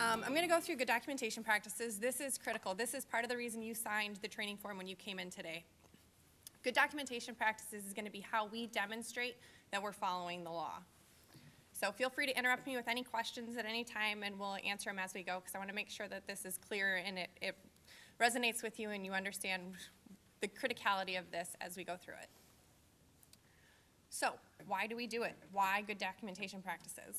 Um, I'm going to go through good documentation practices. This is critical. This is part of the reason you signed the training form when you came in today. Good documentation practices is going to be how we demonstrate that we're following the law. So feel free to interrupt me with any questions at any time, and we'll answer them as we go, because I want to make sure that this is clear and it, it resonates with you and you understand the criticality of this as we go through it. So, why do we do it? Why good documentation practices?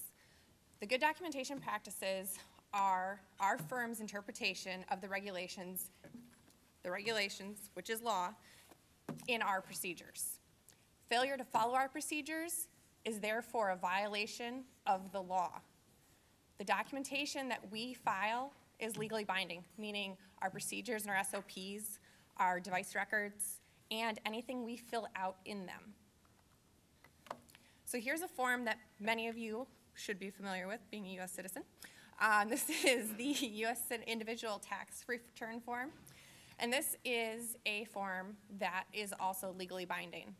The good documentation practices are our firm's interpretation of the regulations, the regulations, which is law, in our procedures. Failure to follow our procedures is therefore a violation of the law. The documentation that we file is legally binding, meaning our procedures and our SOPs, our device records, and anything we fill out in them. So here's a form that many of you should be familiar with, being a U.S. citizen. Um, this is the U.S. Individual Tax Return Form, and this is a form that is also legally binding.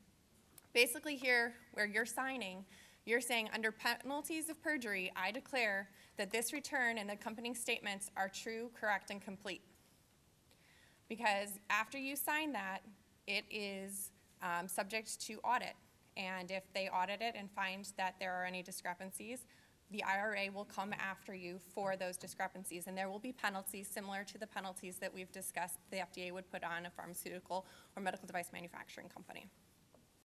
Basically, here, where you're signing, you're saying, under penalties of perjury, I declare that this return and the accompanying statements are true, correct, and complete. Because after you sign that, it is um, subject to audit. And if they audit it and find that there are any discrepancies, the IRS will come after you for those discrepancies. And there will be penalties similar to the penalties that we've discussed the FDA would put on a pharmaceutical or medical device manufacturing company.